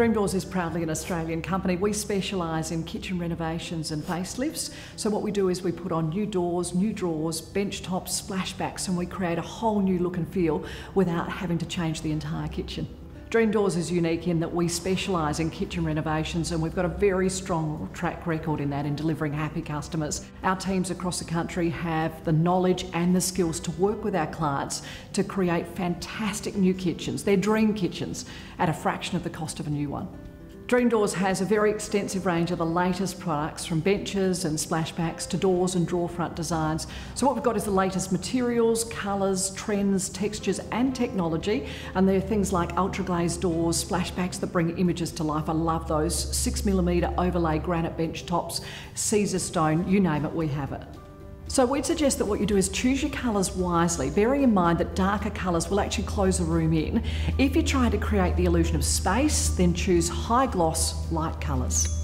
Dream Doors is proudly an Australian company. We specialise in kitchen renovations and facelifts. So what we do is we put on new doors, new drawers, bench tops, splashbacks, and we create a whole new look and feel without having to change the entire kitchen. Dream Doors is unique in that we specialise in kitchen renovations and we've got a very strong track record in that in delivering happy customers. Our teams across the country have the knowledge and the skills to work with our clients to create fantastic new kitchens, their dream kitchens, at a fraction of the cost of a new one. Dream Doors has a very extensive range of the latest products from benches and splashbacks to doors and drawer front designs. So what we've got is the latest materials, colours, trends, textures and technology and there are things like ultra glazed doors, splashbacks that bring images to life. I love those. 6mm overlay granite bench tops, Caesarstone, you name it, we have it. So we'd suggest that what you do is choose your colours wisely, bearing in mind that darker colours will actually close the room in. If you're trying to create the illusion of space, then choose high gloss, light colours.